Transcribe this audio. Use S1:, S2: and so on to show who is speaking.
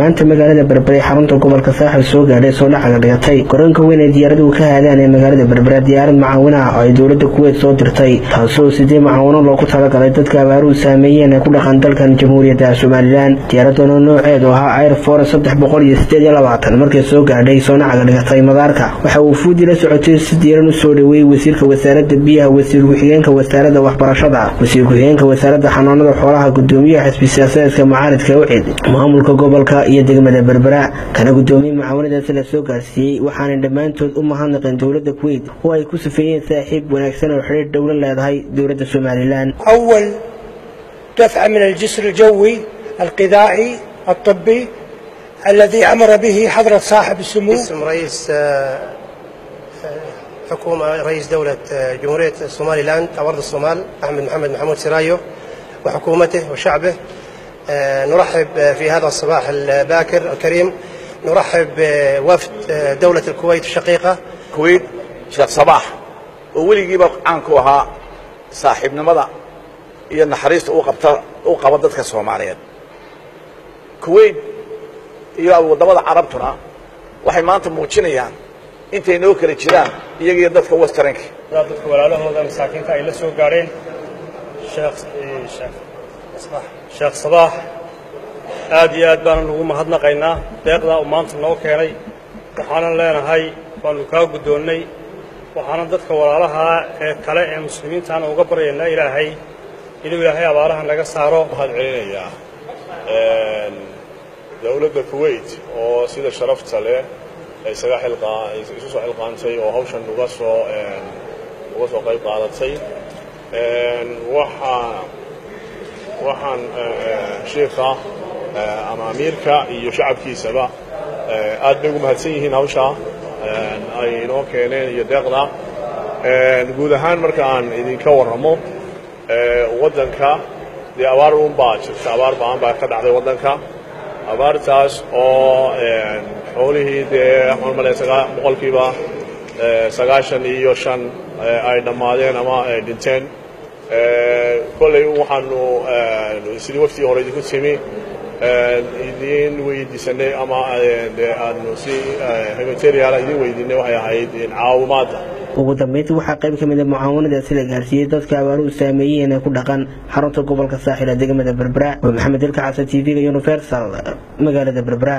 S1: maanta magaalada berbere xarunta gobolka saaxil soo gaadhay soo dhacaga dhigatay. Garoonka weyn ee diyaaraduhu ka haadaan ee magaalada berbere diyaarad macaawin ah oo ay dowladda kuweyt soo dirtay taasoo sidee macaawino loogu talagalay dadka abaaruhu saameeyeen ee ku dhaqan dalkan jamhuuriyadda somalilan diyaaradana nooceedu ahaa air force saddex boqol iyo sideed iyo labaatan markay soo gaadhay soo dhacaga dhigatay madaarka. Waxa uu fuudi la socotay si diiran u soo dhoweeyey wasiirka wasaaradda biyaha wasiir ku-xigeenka wasaaradda waxbarashada wasiir ku-xigeenka wasaaradda xanaanada xoolaha gudoomiyaha xisbi siyaasadeedka macaaridka ucid maamulka gobolka iyo degmada berbera kana gudoomiyey mucaawanadaasi la soo gaarsiiyey waxaanay dhammaantood u mahadnaqeen dowladda kuweyt oo ay ku safeeyeen saaxiib wanaagsan oo xidhiir dhowla leedahay dowladda somalilan
S2: أول دفعة من الجسر الجوي الغذائي الطبي الذي أمر به حضرة صاحب السمو
S3: اسم رئيس آه، حكومة رئيس دولة آه، جمهورية الصومالي لاند أو أرض الصومال أحمد محمد محمود سرايو وحكومته وشعبه آه، آه، نرحب في هذا الصباح الباكر الكريم. نرحب بوفد آه، دولة الكويت الشقيقة.
S4: كويت شاف صباح. وولي جيب عنكو ها صاحبنا مضى يا نحريست وقبت وقبضتك السوام عليك كويت يا ودبض عربتنا. وحي ما أنت موجين يعني أنت نوك يا يجي يدفك وسترنك لا تدفك
S5: على لهم مساكين إلا سوق قارين. شخص إيه، شخص. Sheekh sabaax aad iyo aad baanan ugu mahadnaqaynaa. Deeqdaa uu maanta noo keenay. Waxaanan leenahay waanu kaa guddoonnay. Waxaanan dadka walaalaha ee kale ee muslimiintaana uga baryaynaa ilaahay inuu ilaahay abaaraha naga saaro.
S6: Waxaan celinayaa dowladda kuwait oo sida sharafta leh isaga isu soo xilqaantay oo hawshan uga soo uga soo qayb qaadatay. Waxaa waxaan shiikha ama amiirka iyo shacabkiisaba aad bay ugu mahadsan yihiin hawshaa ay inoo keeneen iyo deeqda. Guud ahaan marka aan idinka warramo waddanka dee abaar uun baa jirta abaar ba'an baa ka dhacday waddanka. Abaartaas oo xoolihii dee waxaan malaya boqolkiiba sagaashan iyo shan ay dhammaadeen ama ay dhinteen kolley waxaanu sidii waftigii hore idinku timi idin weydiisanay ama aanu si humanitarian idin weydiinay waxay ahayd caawimaadda.
S1: Ugu dambeyntii waxaa qayb ka mid a mucaawanadaasi la gaarsiiyey dadka abaaruhu saameeyeen ee ku dhaqan xarunta gobolka saaxil ee degmada berbera waa maxamed ilka t v-ga universal magaalada berbera